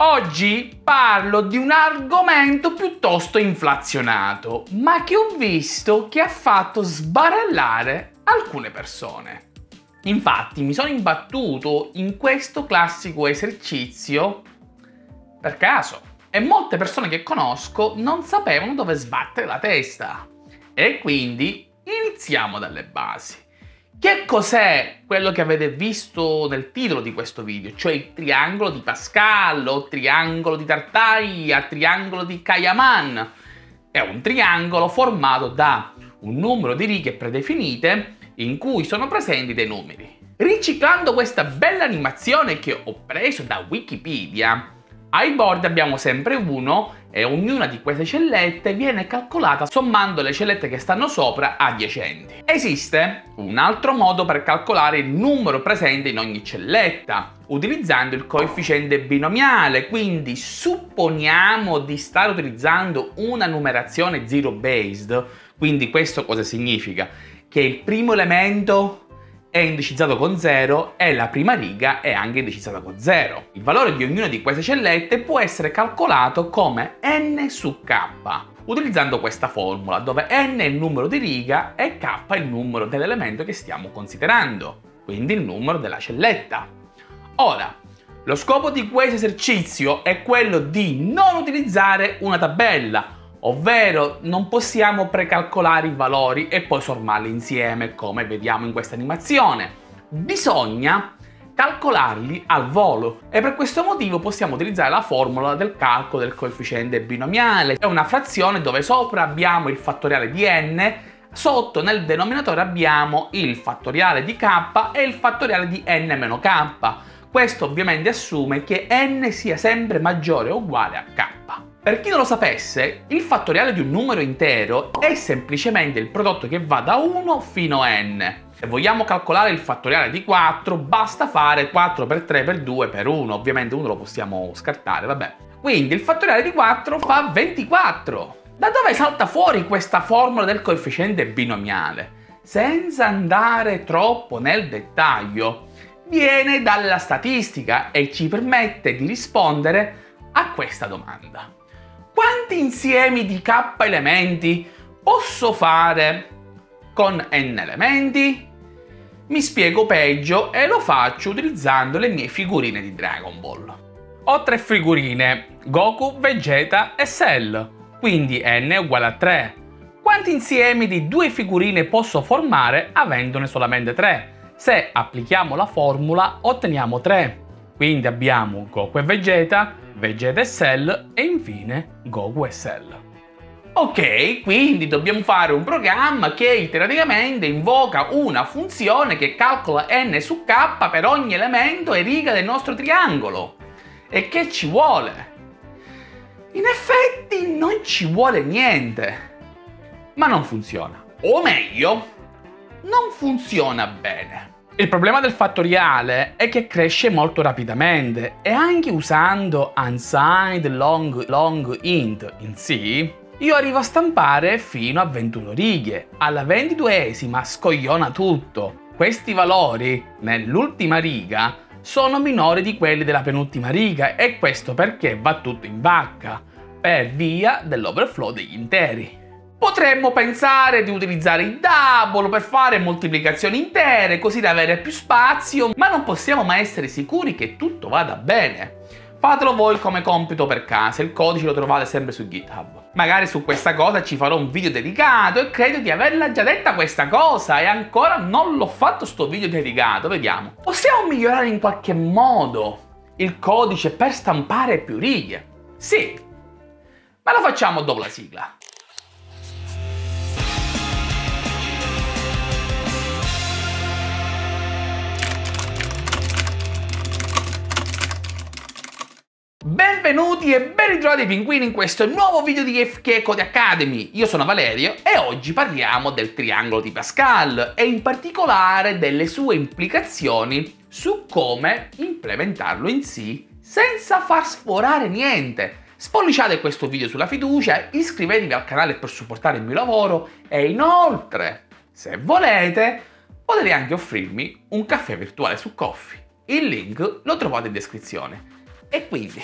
Oggi parlo di un argomento piuttosto inflazionato, ma che ho visto che ha fatto sbarellare alcune persone. Infatti mi sono imbattuto in questo classico esercizio per caso e molte persone che conosco non sapevano dove sbattere la testa. E quindi iniziamo dalle basi. Che cos'è quello che avete visto nel titolo di questo video? Cioè il triangolo di Pascal, o triangolo di Tartaglia, triangolo di Kayaman. È un triangolo formato da un numero di righe predefinite in cui sono presenti dei numeri. Riciclando questa bella animazione che ho preso da Wikipedia, ai bordi abbiamo sempre uno e ognuna di queste cellette viene calcolata sommando le cellette che stanno sopra adiacenti. Esiste un altro modo per calcolare il numero presente in ogni celletta, utilizzando il coefficiente binomiale, quindi supponiamo di stare utilizzando una numerazione zero based, quindi questo cosa significa? Che il primo elemento è indicizzato con 0 e la prima riga è anche indicizzata con 0. Il valore di ognuna di queste cellette può essere calcolato come n su k, utilizzando questa formula dove n è il numero di riga e k è il numero dell'elemento che stiamo considerando, quindi il numero della celletta. Ora, lo scopo di questo esercizio è quello di non utilizzare una tabella, ovvero non possiamo precalcolare i valori e poi sommarli insieme come vediamo in questa animazione. Bisogna calcolarli al volo e per questo motivo possiamo utilizzare la formula del calcolo del coefficiente binomiale. È una frazione dove sopra abbiamo il fattoriale di n, sotto nel denominatore abbiamo il fattoriale di k e il fattoriale di n meno k. Questo ovviamente assume che n sia sempre maggiore o uguale a k. Per chi non lo sapesse, il fattoriale di un numero intero è semplicemente il prodotto che va da 1 fino a n. Se vogliamo calcolare il fattoriale di 4, basta fare 4 per 3 per 2 per 1. Ovviamente 1 lo possiamo scartare, vabbè. Quindi il fattoriale di 4 fa 24. Da dove salta fuori questa formula del coefficiente binomiale? Senza andare troppo nel dettaglio, viene dalla statistica e ci permette di rispondere a questa domanda quanti insiemi di k elementi posso fare con n elementi? Mi spiego peggio e lo faccio utilizzando le mie figurine di Dragon Ball. Ho tre figurine, Goku, Vegeta e Cell, quindi n è uguale a 3. Quanti insiemi di due figurine posso formare avendone solamente 3? Se applichiamo la formula otteniamo 3. Quindi abbiamo Goku e Vegeta, Vegeta e infine Cell. Ok, quindi dobbiamo fare un programma che iterativamente invoca una funzione che calcola n su k per ogni elemento e riga del nostro triangolo. E che ci vuole? In effetti non ci vuole niente. Ma non funziona. O meglio, non funziona bene. Il problema del fattoriale è che cresce molto rapidamente e anche usando unsigned long, long int in C, io arrivo a stampare fino a 21 righe. Alla 22esima scogliona tutto. Questi valori nell'ultima riga sono minori di quelli della penultima riga e questo perché va tutto in vacca per via dell'overflow degli interi. Potremmo pensare di utilizzare il double per fare moltiplicazioni intere, così da avere più spazio, ma non possiamo mai essere sicuri che tutto vada bene. Fatelo voi come compito per casa, il codice lo trovate sempre su GitHub. Magari su questa cosa ci farò un video dedicato e credo di averla già detta questa cosa e ancora non l'ho fatto sto video dedicato, vediamo. Possiamo migliorare in qualche modo il codice per stampare più righe? Sì, ma lo facciamo dopo la sigla. Benvenuti e ben ritrovati pinguini in questo nuovo video di FK Code Academy. Io sono Valerio e oggi parliamo del triangolo di Pascal e in particolare delle sue implicazioni su come implementarlo in C senza far sforare niente. Spolliciate questo video sulla fiducia, iscrivetevi al canale per supportare il mio lavoro e inoltre, se volete, potete anche offrirmi un caffè virtuale su Coffee. Il link lo trovate in descrizione. E quindi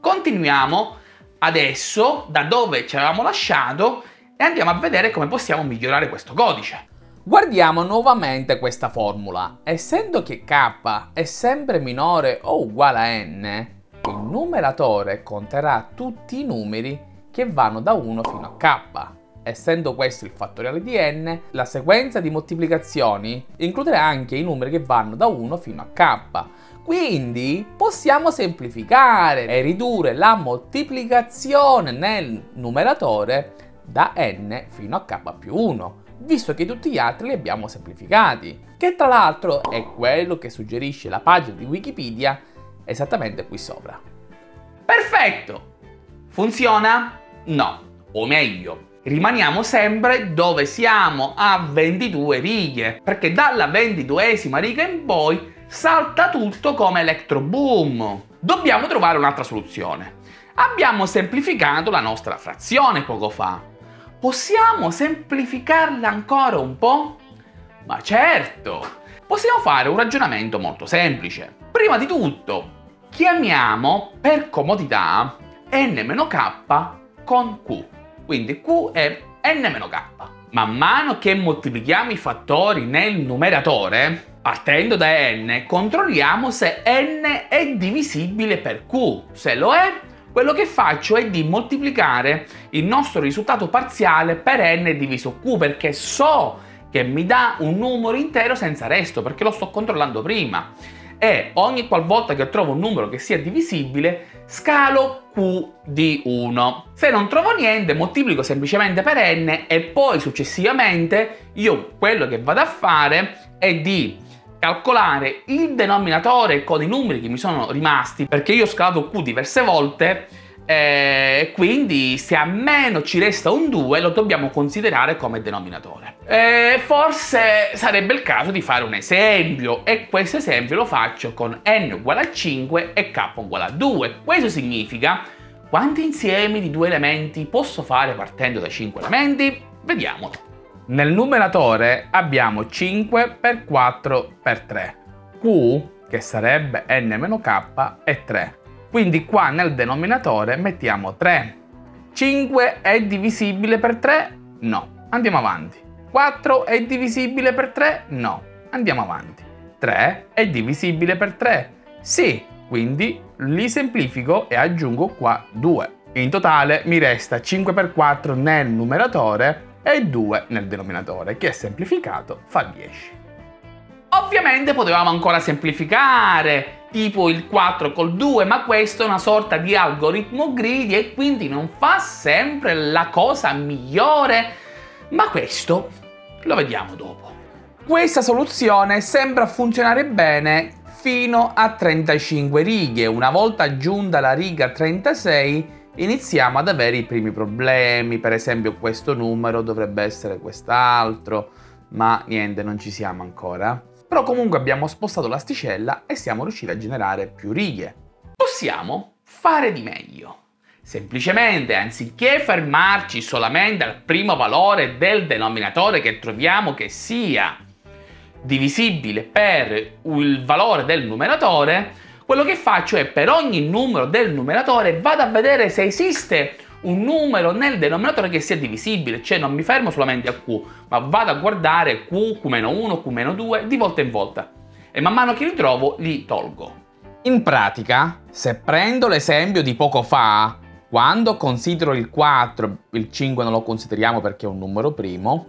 continuiamo adesso da dove ci avevamo lasciato e andiamo a vedere come possiamo migliorare questo codice. Guardiamo nuovamente questa formula. Essendo che k è sempre minore o uguale a n, il numeratore conterrà tutti i numeri che vanno da 1 fino a k. Essendo questo il fattoriale di n, la sequenza di moltiplicazioni includerà anche i numeri che vanno da 1 fino a k. Quindi possiamo semplificare e ridurre la moltiplicazione nel numeratore da n fino a k più 1 visto che tutti gli altri li abbiamo semplificati, che tra l'altro è quello che suggerisce la pagina di Wikipedia esattamente qui sopra. Perfetto! Funziona? No, o meglio, rimaniamo sempre dove siamo a 22 righe, perché dalla 22esima riga in poi salta tutto come electro boom. Dobbiamo trovare un'altra soluzione. Abbiamo semplificato la nostra frazione poco fa. Possiamo semplificarla ancora un po'? Ma certo! Possiamo fare un ragionamento molto semplice. Prima di tutto, chiamiamo per comodità n-k con q. Quindi q è n-k. Man mano che moltiplichiamo i fattori nel numeratore, partendo da n, controlliamo se n è divisibile per q. Se lo è, quello che faccio è di moltiplicare il nostro risultato parziale per n diviso q, perché so che mi dà un numero intero senza resto, perché lo sto controllando prima. E ogni qualvolta che trovo un numero che sia divisibile, scalo q di 1. Se non trovo niente, moltiplico semplicemente per n e poi successivamente io quello che vado a fare è di calcolare il denominatore con i numeri che mi sono rimasti, perché io ho scalato Q diverse volte, e quindi se a meno ci resta un 2 lo dobbiamo considerare come denominatore. E forse sarebbe il caso di fare un esempio e questo esempio lo faccio con n uguale a 5 e k uguale a 2. Questo significa quanti insiemi di due elementi posso fare partendo da 5 elementi? Vediamolo. Nel numeratore abbiamo 5 per 4 per 3. Q, che sarebbe n-k, è 3. Quindi qua nel denominatore mettiamo 3. 5 è divisibile per 3? No. Andiamo avanti. 4 è divisibile per 3? No. Andiamo avanti. 3 è divisibile per 3? Sì. Quindi li semplifico e aggiungo qua 2. In totale mi resta 5 per 4 nel numeratore e 2 nel denominatore, che semplificato fa 10. Ovviamente potevamo ancora semplificare, tipo il 4 col 2, ma questo è una sorta di algoritmo greedy e quindi non fa sempre la cosa migliore, ma questo lo vediamo dopo. Questa soluzione sembra funzionare bene fino a 35 righe, una volta aggiunta la riga 36 iniziamo ad avere i primi problemi, per esempio questo numero dovrebbe essere quest'altro, ma niente, non ci siamo ancora. Però comunque abbiamo spostato l'asticella e siamo riusciti a generare più righe. Possiamo fare di meglio. Semplicemente, anziché fermarci solamente al primo valore del denominatore che troviamo che sia divisibile per il valore del numeratore, quello che faccio è per ogni numero del numeratore vado a vedere se esiste un numero nel denominatore che sia divisibile, cioè non mi fermo solamente a Q, ma vado a guardare Q, Q-1, Q-2 di volta in volta. E man mano che li trovo li tolgo. In pratica, se prendo l'esempio di poco fa, quando considero il 4, il 5 non lo consideriamo perché è un numero primo,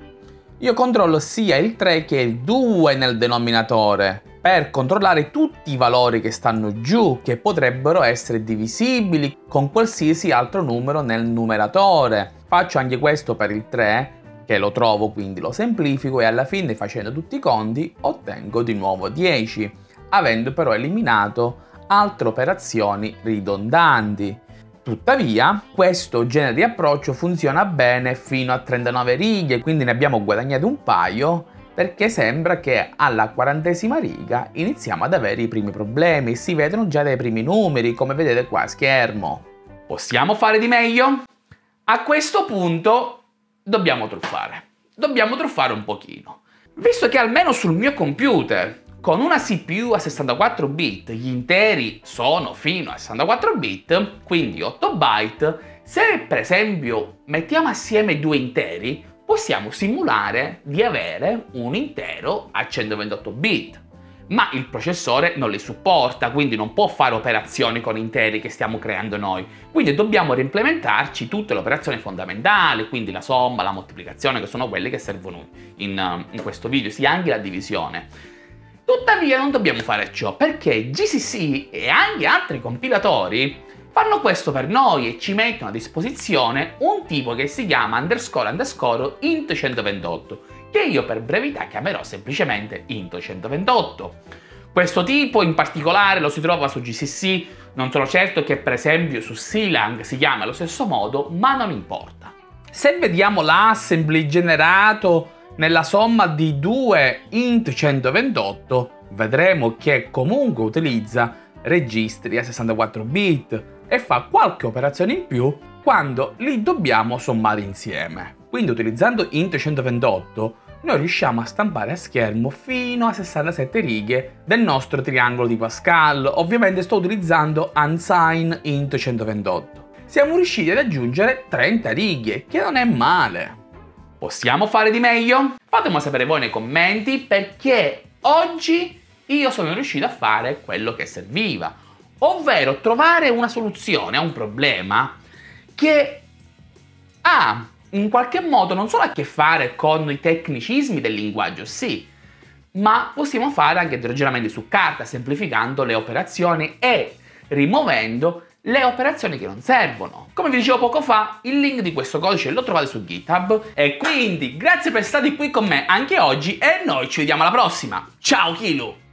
io controllo sia il 3 che il 2 nel denominatore per controllare tutti i valori che stanno giù, che potrebbero essere divisibili con qualsiasi altro numero nel numeratore. Faccio anche questo per il 3, che lo trovo quindi lo semplifico e alla fine facendo tutti i conti ottengo di nuovo 10, avendo però eliminato altre operazioni ridondanti. Tuttavia, questo genere di approccio funziona bene fino a 39 righe, quindi ne abbiamo guadagnato un paio perché sembra che alla quarantesima riga iniziamo ad avere i primi problemi, si vedono già dai primi numeri, come vedete qua a schermo. Possiamo fare di meglio? A questo punto dobbiamo truffare. Dobbiamo truffare un pochino. Visto che almeno sul mio computer Con una CPU a 64 bit, gli interi sono fino a 64 bit, quindi 8 byte, se per esempio mettiamo assieme due interi, possiamo simulare di avere un intero a 128 bit ma il processore non li supporta, quindi non può fare operazioni con interi che stiamo creando noi. Quindi dobbiamo reimplementarci tutte le operazioni fondamentali, quindi la somma, la moltiplicazione, che sono quelle che servono in, um, in questo video, sia anche la divisione. Tuttavia non dobbiamo fare ciò perché GCC e anche altri compilatori fanno questo per noi e ci mettono a disposizione un tipo che si chiama underscore underscore int 128 che io per brevità chiamerò semplicemente Into 128. Questo tipo in particolare lo si trova su GCC, non sono certo che per esempio su Silang si chiama allo stesso modo, ma non importa. Se vediamo l'assembly generato nella somma di due int 128, vedremo che comunque utilizza registri a 64 bit e fa qualche operazione in più quando li dobbiamo sommare insieme. Quindi utilizzando int 128 noi riusciamo a stampare a schermo fino a 67 righe del nostro triangolo di Pascal. Ovviamente sto utilizzando unsign int 128. Siamo riusciti ad aggiungere 30 righe, che non è male. Possiamo fare di meglio? Fatemelo sapere voi nei commenti perché oggi io sono riuscito a fare quello che serviva, ovvero trovare una soluzione a un problema che ha in qualche modo non solo a che fare con i tecnicismi del linguaggio, sì, ma possiamo fare anche dei ragionamenti su carta, semplificando le operazioni e rimuovendo le operazioni che non servono. Come vi dicevo poco fa, il link di questo codice lo trovate su GitHub e quindi grazie per essere stati qui con me anche oggi e noi ci vediamo alla prossima. Ciao Kilu!